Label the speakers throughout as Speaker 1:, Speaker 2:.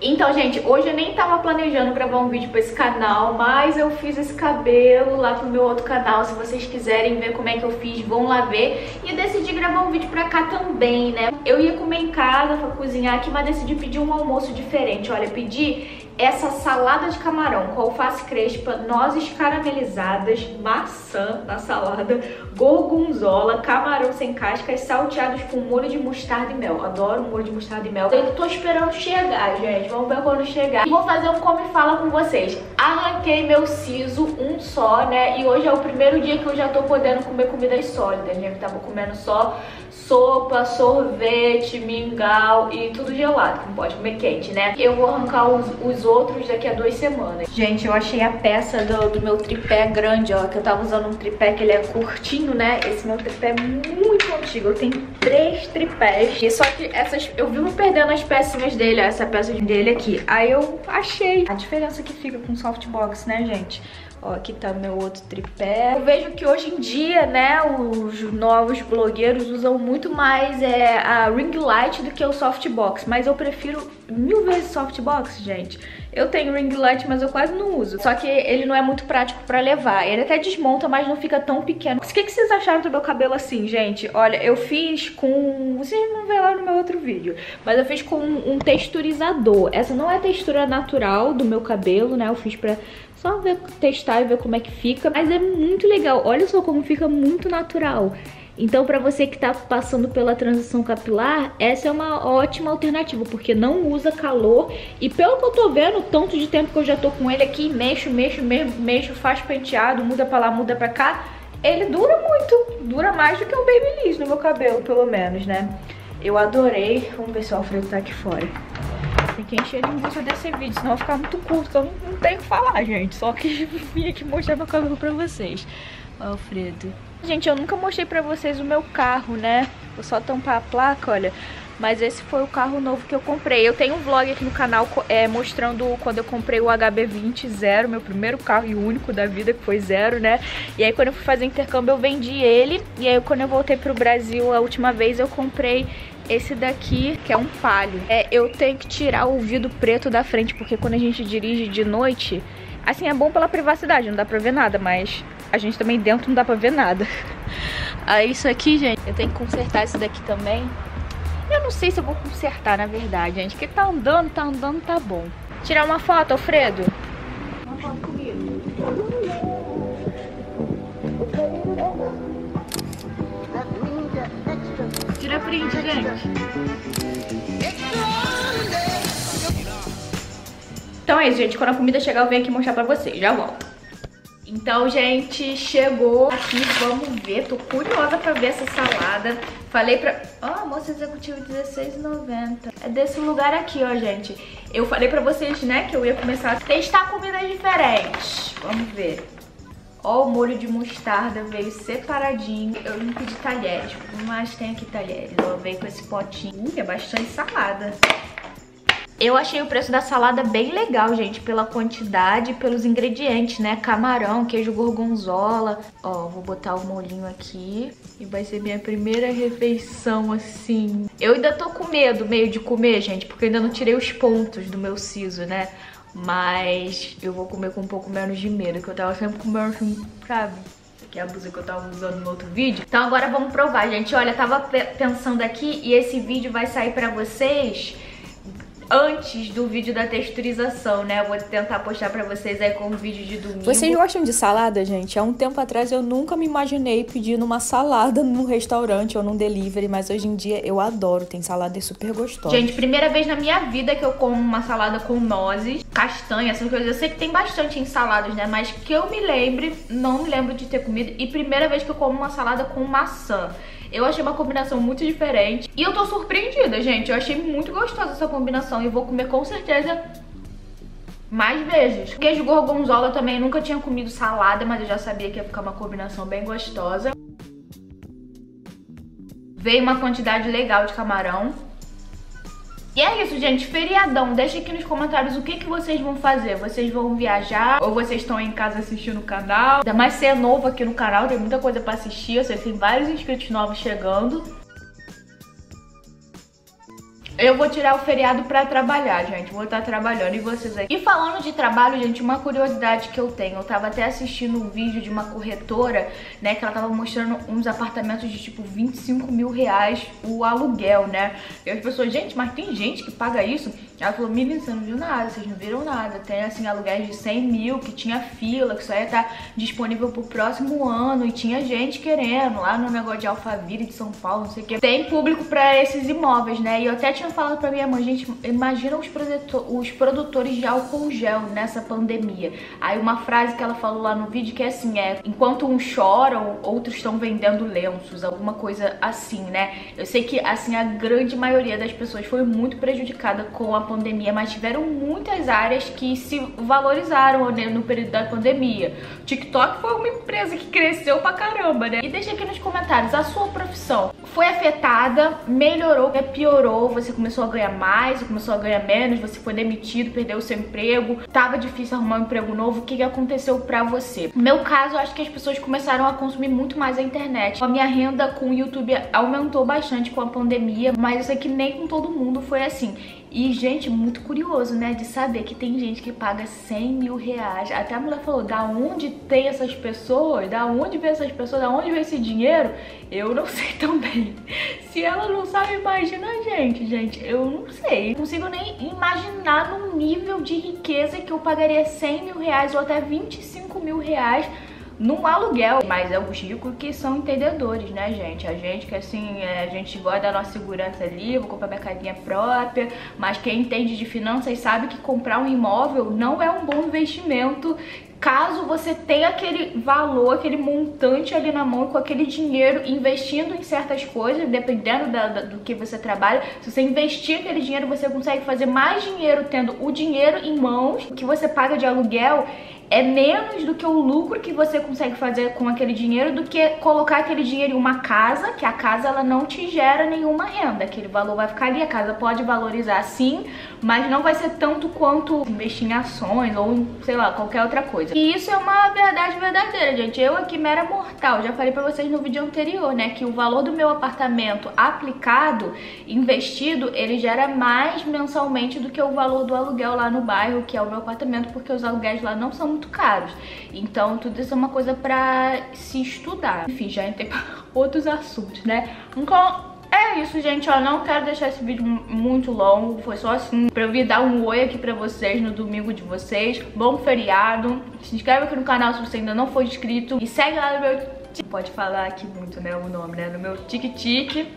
Speaker 1: Então, gente, hoje eu nem tava planejando gravar um vídeo pra esse canal, mas eu fiz esse cabelo lá pro meu outro canal. Se vocês quiserem ver como é que eu fiz, vão lá ver. E eu decidi gravar um vídeo pra cá também, né? Eu ia comer em casa pra cozinhar aqui, mas decidi pedir um almoço diferente. Olha, pedi essa salada de camarão com alface crespa, nozes caramelizadas, maçã na salada, gorgonzola, camarão sem cascas, salteados com molho de mostarda e mel. Adoro molho de mostarda e mel. Eu tô esperando chegar, gente. Vamos ver quando chegar. E vou fazer um come e fala com vocês. Arranquei meu siso, um só, né? E hoje é o primeiro dia que eu já tô podendo comer comidas sólidas, né? Eu tava comendo só sopa, sorvete, mingau e tudo gelado, que não pode comer quente, né? Eu vou arrancar os, os outros daqui a duas semanas. Gente, eu achei a peça do, do, meu tripé grande, ó, que eu tava usando um tripé que ele é curtinho, né? Esse meu tripé é muito antigo, eu tenho três tripés. E só que essas, eu vivo perdendo as pecinhas dele, essa peça dele aqui. Aí eu achei a diferença que fica com softbox, né, gente? Ó, aqui tá meu outro tripé. Eu vejo que hoje em dia, né, os novos blogueiros usam muito mais é, a ring light do que o softbox. Mas eu prefiro mil vezes softbox, gente. Eu tenho ring light, mas eu quase não uso. Só que ele não é muito prático pra levar. Ele até desmonta, mas não fica tão pequeno. O que, que vocês acharam do meu cabelo assim, gente? Olha, eu fiz com... Vocês vão ver lá no meu outro vídeo. Mas eu fiz com um texturizador. Essa não é a textura natural do meu cabelo, né? Eu fiz pra só ver, testar e ver como é que fica. Mas é muito legal. Olha só como fica muito natural. Então, para você que tá passando pela transição capilar, essa é uma ótima alternativa, porque não usa calor. E pelo que eu tô vendo, tanto de tempo que eu já tô com ele aqui, mexo, mexo, mexo, mexo faz penteado, muda pra lá, muda pra cá, ele dura muito. Dura mais do que um Babyliss no meu cabelo, pelo menos, né? Eu adorei. Vamos ver se o Alfredo tá aqui fora. Tem que encher linguiça desse vídeo, senão vai ficar muito curto. Eu não, não tenho o que falar, gente. Só que vim aqui mostrar meu cabelo pra vocês. Alfredo. Gente, eu nunca mostrei pra vocês o meu carro, né? Vou só tampar a placa, olha. Mas esse foi o carro novo que eu comprei. Eu tenho um vlog aqui no canal é, mostrando quando eu comprei o HB20 zero, meu primeiro carro e único da vida, que foi zero, né? E aí quando eu fui fazer intercâmbio eu vendi ele. E aí quando eu voltei pro Brasil a última vez eu comprei esse daqui, que é um palio. É, eu tenho que tirar o vidro preto da frente, porque quando a gente dirige de noite, assim, é bom pela privacidade, não dá pra ver nada, mas a gente também dentro não dá pra ver nada. Aí isso aqui, gente, eu tenho que consertar esse daqui também. Não sei se eu vou consertar, na verdade, gente, porque tá andando, tá andando, tá bom. Tirar uma foto, Alfredo? Uma foto comigo. Tira print, gente. Então é isso, gente. Quando a comida chegar, eu venho aqui mostrar pra vocês. Já volto. Então, gente, chegou aqui, vamos ver. Tô curiosa pra ver essa salada. Falei pra... Ó, oh, almoço executivo R$16,90. É desse lugar aqui, ó, gente. Eu falei pra vocês, né, que eu ia começar a testar comidas diferentes. Vamos ver. Ó, o molho de mostarda veio separadinho. Eu não pedi talheres, mas tem aqui talheres. Ó, veio com esse potinho. Uh, é bastante salada. Eu achei o preço da salada bem legal, gente, pela quantidade e pelos ingredientes, né? Camarão, queijo gorgonzola. Ó, vou botar o molhinho aqui. E vai ser minha primeira refeição, assim. Eu ainda tô com medo meio de comer, gente, porque eu ainda não tirei os pontos do meu siso, né? Mas eu vou comer com um pouco menos de medo, que eu tava sempre comendo assim, sabe? que é a blusa que eu tava usando no outro vídeo. Então agora vamos provar, gente. Olha, eu tava pensando aqui e esse vídeo vai sair pra vocês antes do vídeo da texturização, né? Eu vou tentar postar pra vocês aí com o vídeo de domingo.
Speaker 2: Vocês gostam de salada, gente? Há um tempo atrás eu nunca me imaginei pedindo uma salada num restaurante ou num delivery, mas hoje em dia eu adoro, tem salada super gostosa.
Speaker 1: Gente, primeira vez na minha vida que eu como uma salada com nozes, castanha, essas coisas. Eu sei que tem bastante em saladas, né? Mas que eu me lembre, não me lembro de ter comido. E primeira vez que eu como uma salada com maçã. Eu achei uma combinação muito diferente. E eu tô surpreendida, gente. Eu achei muito gostosa essa combinação. E vou comer com certeza mais vezes. Queijo gorgonzola também, nunca tinha comido salada, mas eu já sabia que ia ficar uma combinação bem gostosa. Veio uma quantidade legal de camarão. E é isso, gente. Feriadão. Deixa aqui nos comentários o que, que vocês vão fazer. Vocês vão viajar ou vocês estão em casa assistindo o canal. Ainda mais ser novo aqui no canal, tem muita coisa pra assistir. Eu sei que tem vários inscritos novos chegando. Eu vou tirar o feriado pra trabalhar, gente. Vou estar trabalhando e vocês aí. E falando de trabalho, gente, uma curiosidade que eu tenho. Eu tava até assistindo um vídeo de uma corretora, né? Que ela tava mostrando uns apartamentos de tipo 25 mil reais o aluguel, né? E as pessoas, gente, mas tem gente que paga isso? Ela falou, menina, você não viu nada, vocês não viram nada. Tem, assim, aluguéis de 100 mil, que tinha fila, que só ia estar disponível pro próximo ano. E tinha gente querendo, lá no negócio de Alphaville, de São Paulo, não sei o quê. Tem público pra esses imóveis, né? E eu até tinha falado pra minha mãe, gente, imagina os, os produtores de álcool gel nessa pandemia. Aí uma frase que ela falou lá no vídeo que é assim, é, enquanto uns choram, outros estão vendendo lenços, alguma coisa assim, né? Eu sei que, assim, a grande maioria das pessoas foi muito prejudicada com a pandemia, mas tiveram muitas áreas que se valorizaram né, no período da pandemia. O TikTok foi uma empresa que cresceu pra caramba, né? E deixa aqui nos comentários, a sua profissão foi afetada, melhorou, piorou, você começou a ganhar mais, começou a ganhar menos, você foi demitido, perdeu o seu emprego, tava difícil arrumar um emprego novo, o que, que aconteceu pra você? No meu caso, eu acho que as pessoas começaram a consumir muito mais a internet. A minha renda com o YouTube aumentou bastante com a pandemia, mas eu sei que nem com todo mundo foi assim. E, gente, muito curioso, né? De saber que tem gente que paga 100 mil reais. Até a mulher falou, da onde tem essas pessoas? Da onde vem essas pessoas? Da onde vem esse dinheiro? Eu não sei também. Se ela não sabe, imagina a gente, gente. Eu não sei. Não consigo nem imaginar num nível de riqueza que eu pagaria 100 mil reais ou até 25 mil reais num aluguel. Mas é os ricos que são entendedores, né, gente? A gente que, assim, é, a gente gosta da nossa segurança ali, vou comprar minha casinha própria, mas quem entende de finanças sabe que comprar um imóvel não é um bom investimento caso você tenha aquele valor, aquele montante ali na mão com aquele dinheiro investindo em certas coisas, dependendo da, da, do que você trabalha, se você investir aquele dinheiro, você consegue fazer mais dinheiro tendo o dinheiro em mãos que você paga de aluguel é menos do que o lucro que você consegue fazer com aquele dinheiro do que colocar aquele dinheiro em uma casa, que a casa ela não te gera nenhuma renda, aquele valor vai ficar ali, a casa pode valorizar sim, mas não vai ser tanto quanto investir em ações ou sei lá, qualquer outra coisa. E isso é uma verdade verdadeira, gente. Eu aqui mera mortal, já falei pra vocês no vídeo anterior, né, que o valor do meu apartamento aplicado, investido, ele gera mais mensalmente do que o valor do aluguel lá no bairro, que é o meu apartamento, porque os aluguéis lá não são muito caros. Então, tudo isso é uma coisa pra se estudar. Enfim, já entrei para outros assuntos, né? Então, é isso, gente, ó, não quero deixar esse vídeo muito longo, foi só assim pra eu vir dar um oi aqui pra vocês no domingo de vocês. Bom feriado, se inscreve aqui no canal se você ainda não for inscrito. E segue lá no meu... Pode falar aqui muito, né, o nome, né, no meu tic-tic.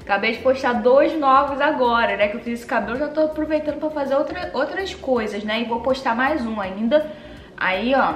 Speaker 1: Acabei de postar dois novos agora, né, que eu fiz esse cabelo, já tô aproveitando pra fazer outra, outras coisas, né, e vou postar mais um ainda. Aí, ó,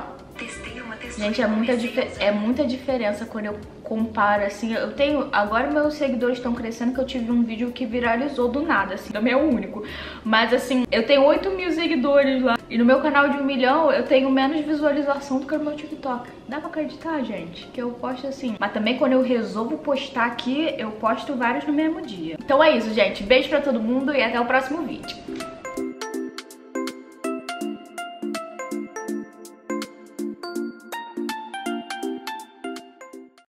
Speaker 1: gente, é muita, é muita diferença quando eu comparo, assim, eu tenho, agora meus seguidores estão crescendo que eu tive um vídeo que viralizou do nada, assim, também é o único, mas assim, eu tenho 8 mil seguidores lá, e no meu canal de um milhão eu tenho menos visualização do que no meu TikTok. Dá pra acreditar, gente? Que eu posto assim. Mas também quando eu resolvo postar aqui, eu posto vários no mesmo dia. Então é isso, gente. Beijo pra todo mundo e até o próximo vídeo.